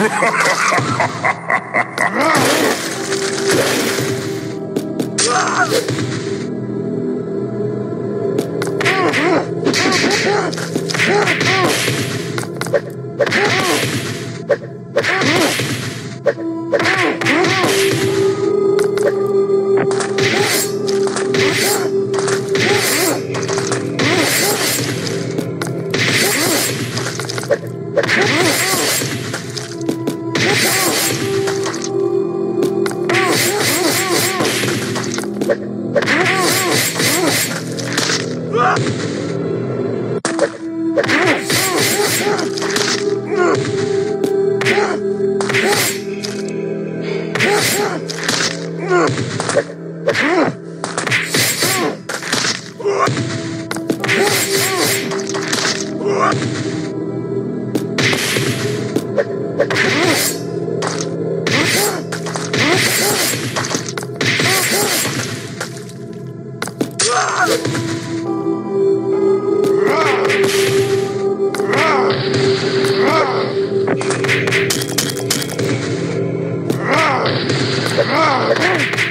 Ha ha ha! Wow.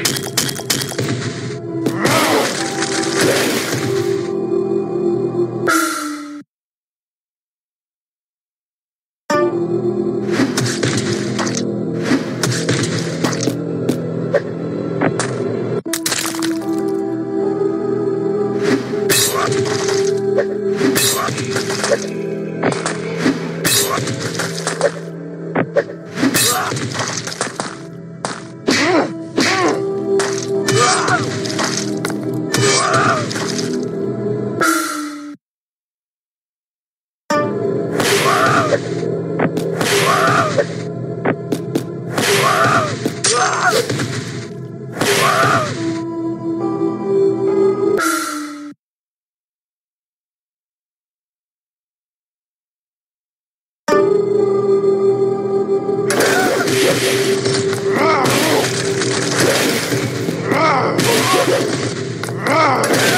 Ah!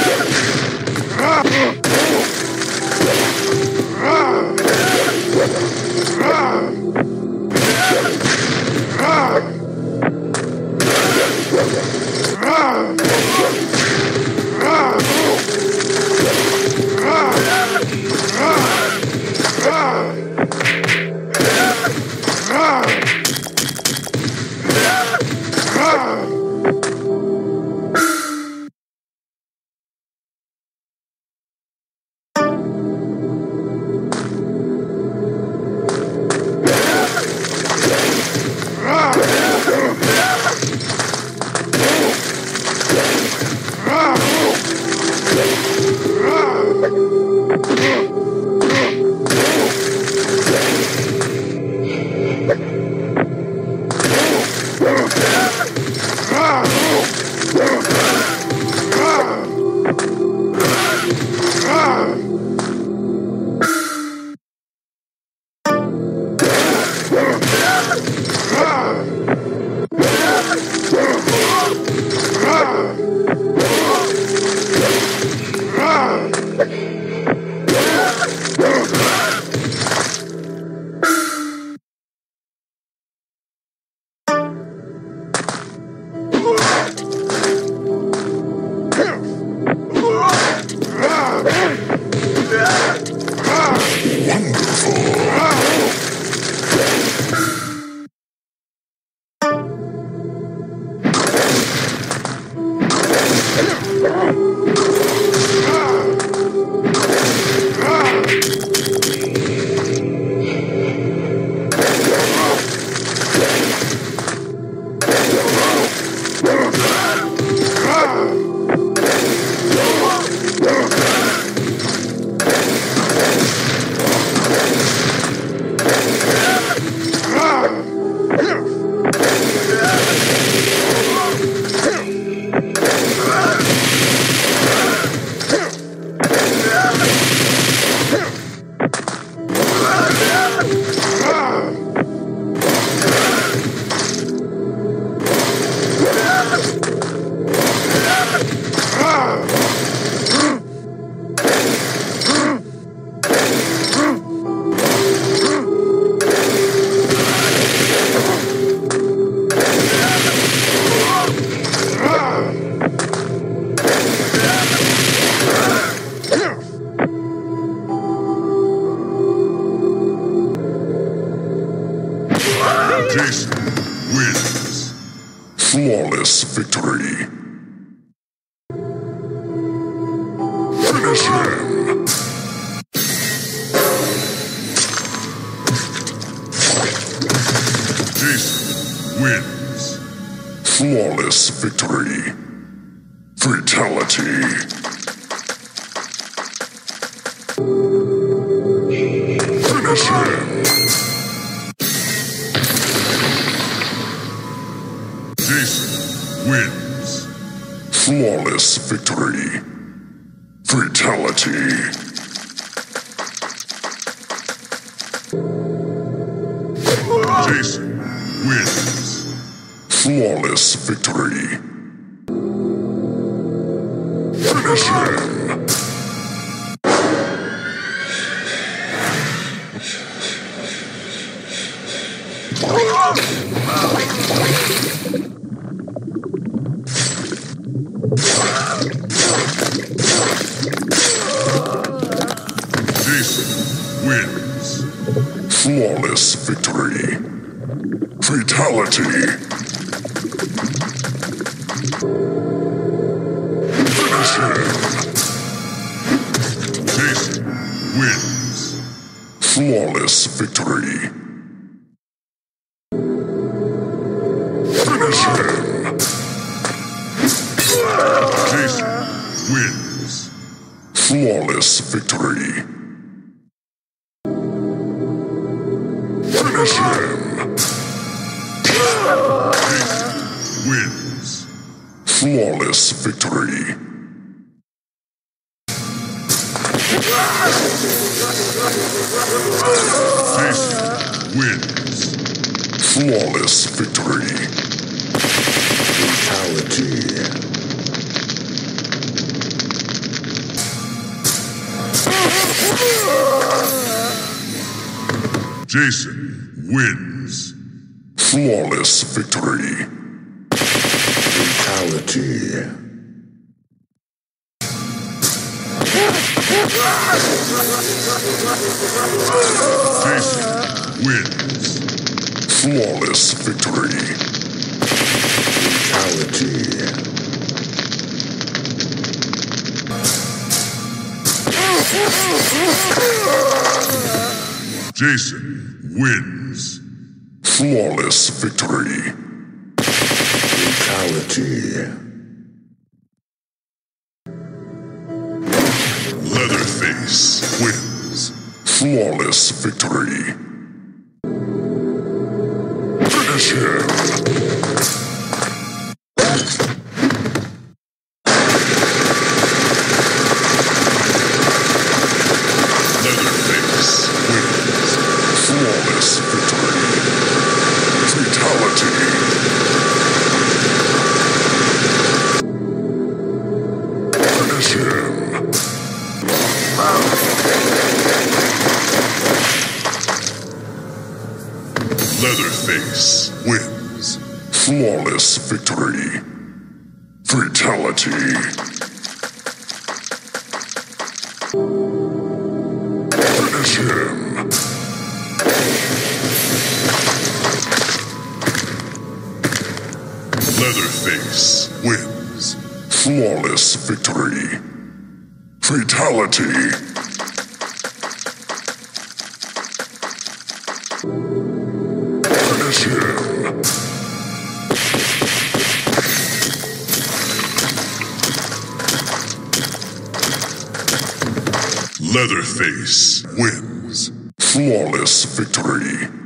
Come on. Victory. Finish him. Jason wins. Flawless victory. Fatality. Jason wins. Flawless victory. Fatality. Jason wins. Flawless victory. Finish him. Flawless victory. Fatality. Finish him. Jason wins. Flawless victory. Finish him. Jason wins. Flawless victory. Flawless victory. Jason wins. Flawless victory. Fatality. Jason wins. Flawless victory. Jason wins. Flawless victory. Fatality. Jason wins. Flawless victory. Fatality. Leatherface wins. Flawless victory. Victory. Fatality. Finish him. Leatherface wins. Flawless victory. Fatality. Finish him. Leatherface wins. Flawless victory.